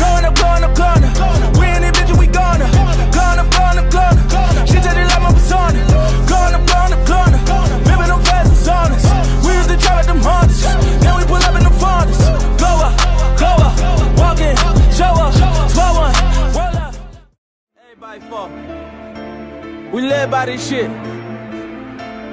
Going going going. We in it, bitch, we gonna. Going going going. She like my persona. Going going going. We used to drive them we pull up in the Fondas. Go up, go up. Walk in, show up. Slow one, roll up. Everybody fall. We live by this shit.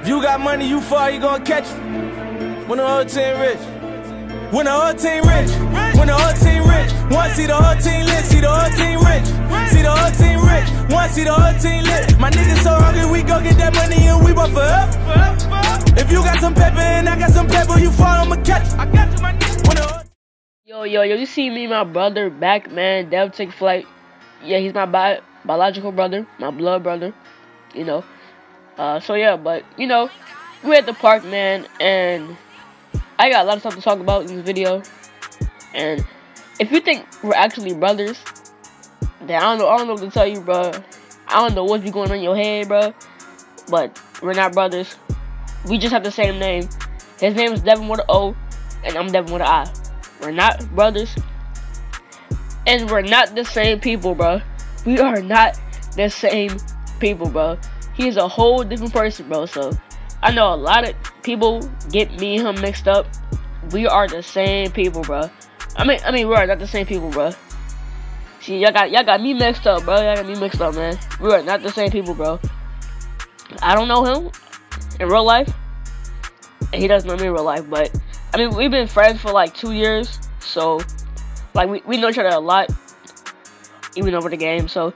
If you got money, you fall, you gonna catch it. When the whole team rich. When the whole team rich. When the whole team rich. One see the whole team lit. See the whole team rich. See the whole team rich. One see the whole team lit. My niggas so hungry, we go get that money and we forever. If you got some pepper and I got some pepper, you fall, I'ma catch. I got you, my nigga. Yo, yo, yo, you see me, my brother, back, man. Dev take flight. Yeah, he's my bi- biological brother, my blood brother, you know. Uh, so yeah, but, you know, we're at the park, man, and I got a lot of stuff to talk about in this video. And if you think we're actually brothers, then I don't know, I don't know what to tell you, bro. I don't know what's be going on in your head, bro. But we're not brothers. We just have the same name. His name is Devin with an O, and I'm Devin with an I. We're not brothers. And we're not the same people, bro. We are not the same people, bro. He's a whole different person, bro. So I know a lot of people get me and him mixed up. We are the same people, bro. I mean, I mean, we are not the same people, bro. See, y'all got y'all got me mixed up, bro. Y'all got me mixed up, man. We are not the same people, bro. I don't know him in real life, and he doesn't know me in real life. But I mean, we've been friends for like two years, so like we, we know each other a lot, even over the game. So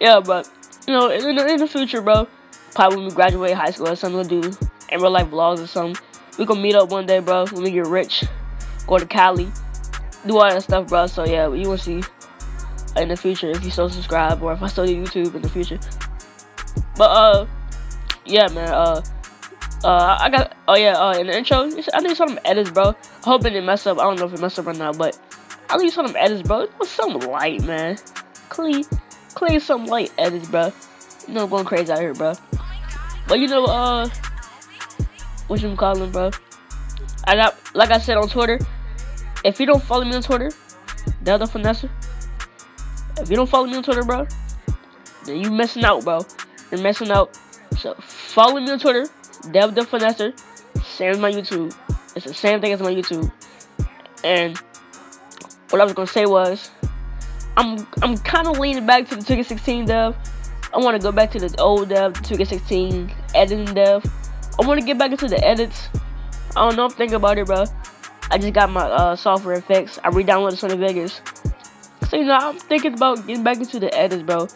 yeah, but you know, in, the- in the future, bro, probably when we graduate high school or something, we'll do in real life vlogs or something. We gonna meet up one day, bro. When we get rich, go to Cali, do all that stuff, bro. So yeah, you will see in the future if you still subscribe or if I still do YouTube in the future. But uh, yeah, man. Uh, uh, I got. Oh yeah. Uh, in the intro, I need some edits, bro. I hope it didn't mess up. I don't know if it messed up or not, but I need some edits, bro. It was some light, man. Clean, clean some light edits, bro. You know, going crazy out here, bro. But you know, uh, what you calling, bro? I got, like I said on Twitter, if you don't follow me on Twitter, Dev the Finesse. If you don't follow me on Twitter, bro, then you missing out, bro. You're missing out. So follow me on Twitter, Dev the Finesse. Same as my YouTube. It's the same thing as my YouTube. And what I was gonna say was, I'm I'm kind of leaning back to the 2K16 Dev. I want to go back to the old Dev, 2K16 editing Dev. I want to get back into the edits. I don't know. I'm thinking about it, bro. I just got my uh, software fixed. I re-downloaded Sony Vegas. So you know, I'm thinking about getting back into the edits, bro.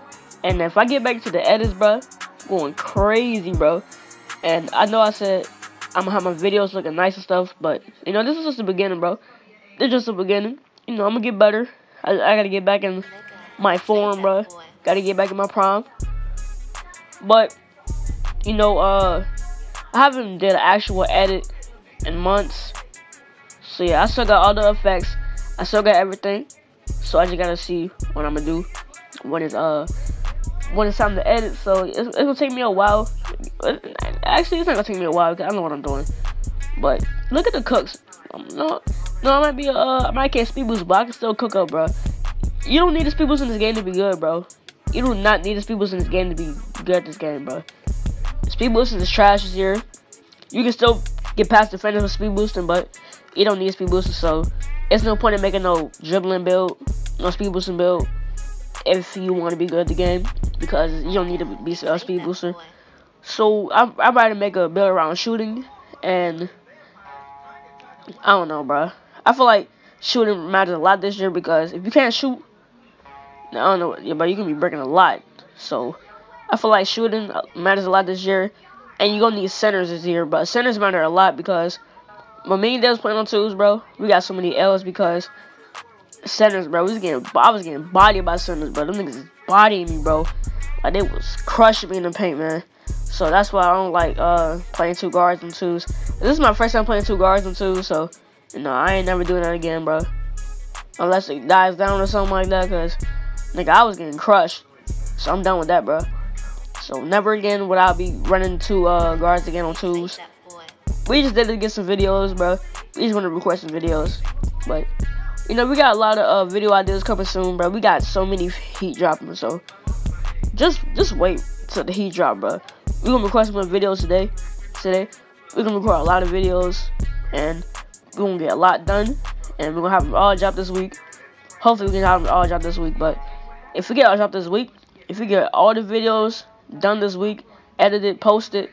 And if I get back to the edits, bro, going crazy, bro. And I know I said I'm gonna have my videos looking nice and stuff, but you know, this is just the beginning, bro. This is just the beginning. You know, I'm gonna get better. I, I gotta get back in my form, bro. Gotta get back in my prime. But you know, uh, I haven't did an actual edit in months. So yeah, I still got all the effects. I still got everything. So I just gotta see what I'm gonna do when it's uh when it's time to edit. So it's, it's gonna take me a while. Actually, it's not gonna take me a while because I know what I'm doing. But look at the cooks. Um, no, no, I might be uh I might get speed boost, but I can still cook up, bro. You don't need the speed boost in this game to be good, bro. You do not need the speed boost in this game to be good at this game, bro. Speed boosting is trash this year. You can still get past defenders with speed boosting, but you don't need speed booster, so it's no point in making no dribbling build, no speed boosting build if you want to be good at the game because you don't need to be a speed booster. So I'm I'm about to make a build around shooting and I don't know, bro. I feel like shooting matters a lot this year because if you can't shoot, I don't know, yeah, but you can be breaking a lot. So I feel like shooting matters a lot this year, and you're gonna need centers this year. But centers matter a lot because when me and playing on twos, bro, we got so many L's because centers, bro. We was getting, I was getting bodied by centers, bro. Them niggas is bodying me, bro. Like they was crushing me in the paint, man. So that's why I don't like uh playing two guards and twos. This is my first time playing two guards and twos, so you know I ain't never doing that again, bro. Unless it dies down or something like that, cause nigga I was getting crushed. So I'm done with that, bro. So never again would I be running two uh guards again on twos. We just did to get some videos, bro. We just want to request some videos, but you know, we got a lot of uh, video ideas coming soon, bro. We got so many heat dropping, so just just wait till the heat drop, bro. We're gonna record some videos today. Today, we're gonna record a lot of videos, and we're gonna get a lot done, and we're gonna have them all drop this week. Hopefully, we can have them all drop this week. But if we get all drop this week, if we get all the videos done this week, edited, posted,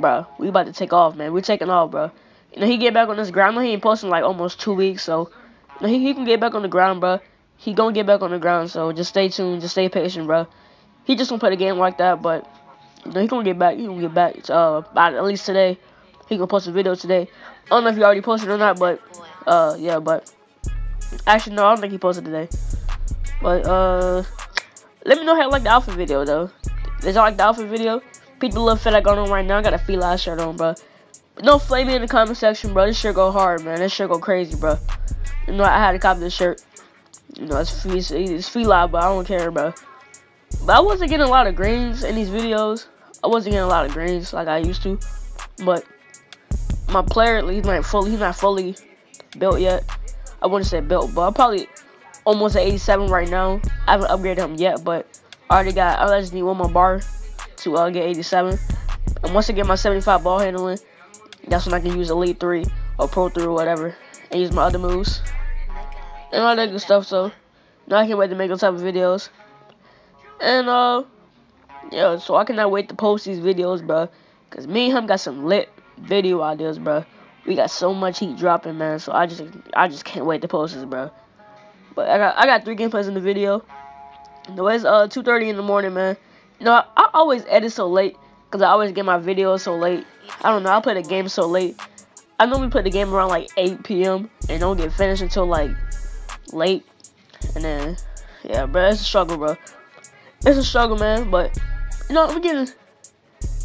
bro, we about to take off, man. We're taking off, bro. You know, he get back on this ground. he ain't posting like almost two weeks, so you know, he, he can get back on the ground, bro. He gonna get back on the ground, so just stay tuned, just stay patient, bro. He just gonna play the game like that, but you know, he gonna get back. He gonna get back. Uh, by at least today, he gonna post a video today. I don't know if he already posted or not, but uh, yeah, but actually no, I don't think he posted today. But uh, let me know how you like the outfit video though. Did y'all like the outfit video? People love fit I got on right now. I got a Fila shirt on, bro. No flame me in the comment section, bro. This shirt go hard, man. This shirt go crazy, bro. You know, I had to cop this shirt. You know, it's free, it's Fila, but I don't care, bro. But I wasn't getting a lot of greens in these videos. I wasn't getting a lot of greens like I used to. But my player, he's not fully, he's not fully built yet. I wouldn't say built, but I'm probably almost at 87 right now. I haven't upgraded him yet, but I already got. I just need one more bar to uh, get 87. And once I get my 75 ball handling, that's when I can use Elite 3 or Pro 3 or whatever and use my other moves and all that good stuff. So now I can't wait to make those type of videos. And uh, yeah, so I cannot wait to post these videos, bro. Cause me and him got some lit video ideas, bro. We got so much heat dropping, man. So I just, I just can't wait to post this, bro. But I got, I got three gameplays in the video. Way it's uh 2:30 in the morning, man. Know, I, I always edit so late. Cause I always get my videos so late. I don't know. I play the game so late. I normally play the game around like 8 p.m. and don't get finished until like late. And then, yeah, bro, it's a struggle, bro. It's a struggle, man. But you know, I'm getting.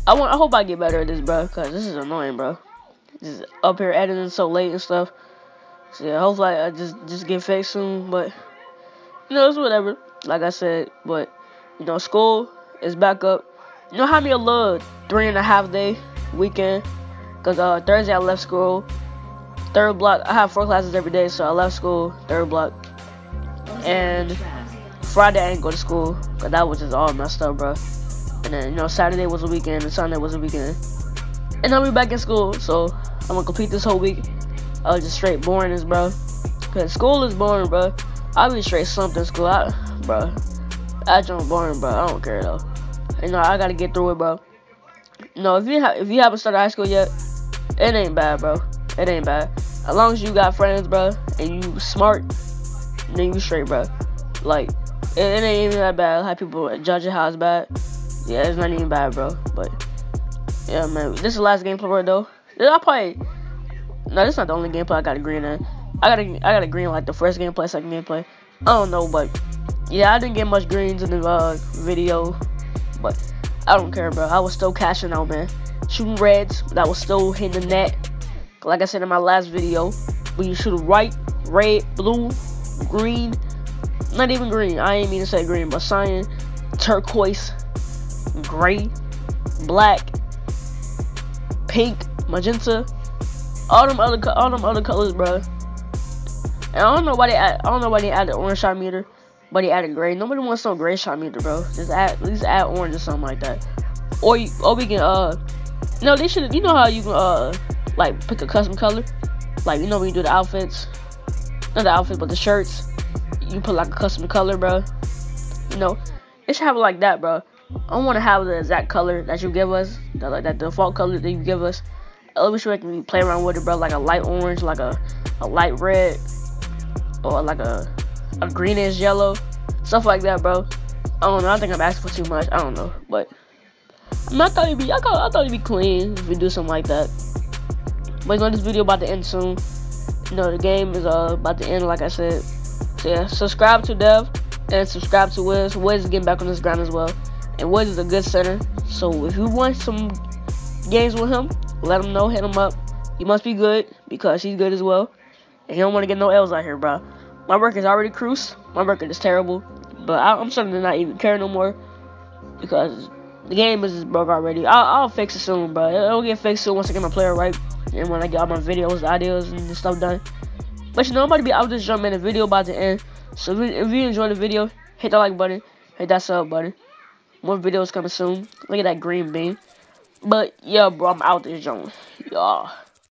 I want. I hope I get better at this, bro. Cause this is annoying, bro. Just up here editing so late and stuff. So yeah, hopefully I just just get fixed soon. But you know, it's whatever. Like I said, but you know, school is back up. You know, have me a little three and a half day weekend. Cause uh, Thursday I left school. Third block, I have four classes every day, so I left school, third block. And Friday I didn't go to school, cause that was just all messed up, bro. And then, you know, Saturday was a weekend, and Sunday was a weekend. And I'll be back in school, so I'm gonna complete this whole week. I was just straight boring as, bro. Cause school is boring, bro. I'll be straight something school, I, bro. I jump boring, bro. I don't care though. You know, I gotta get through it, bro. No, if you if you haven't started high school yet, it ain't bad, bro. It ain't bad. As long as you got friends, bro, and you smart, then you straight, bro. Like, it, it ain't even that bad. How people judge it how it's bad. Yeah, it's not even bad, bro. But yeah, man, this is the last gameplay word though. I probably no, this is not the only gameplay I got a green in. I got a, I got a green like the first gameplay, second gameplay. I don't know, but yeah, I didn't get much greens in the uh, video, but I don't care, bro. I was still cashing out, man. Shooting reds, I was still hitting the net. Like I said in my last video, when you shoot right, red, blue, green, not even green. I ain't mean to say green, but cyan, turquoise, gray, black, pink, magenta, all them other all them other colors, bro. And I don't know why they add, I don't know why they added orange shot meter. But he added gray. Nobody wants no gray shot meter, bro. Just add, at least add orange or something like that. Or you, or we can uh, no, they should. You know how you can uh, like pick a custom color, like you know when you do the outfits, not the outfit, but the shirts. You put like a custom color, bro. You know, it should have it like that, bro. I don't want to have the exact color that you give us, the, like that default color that you give us. I wish we can play around with it, bro. Like a light orange, like a, a light red, or like a a greenish yellow, stuff like that, bro. I don't know. I think I'm asking for too much. I don't know, but I, mean, I thought it'd be. I thought, I thought it'd be clean if we do something like that. But you know, this video about to end soon. You know, the game is uh about to end, like I said. So yeah, subscribe to Dev and subscribe to Wiz. Wiz is getting back on this ground as well, and Wiz is a good center. So if you want some games with him, let him know. Hit him up. He must be good because he's good as well. And he don't want to get no L's out here, bro. My record is already cruised. My record is terrible. But I, am starting to not even care no more. Because the game is broke already. I'll, I'll fix it soon, bro. It'll get fixed soon once I get my player right. And when I get all my videos, ideas, and stuff done. But you know, I'm about to be out this jump, man. The video about to end. So if you, if you enjoyed the video, hit that like button, hit that sub button. More videos coming soon. Look at that green bean. But yeah, bro, I'm out this jump. Y'all.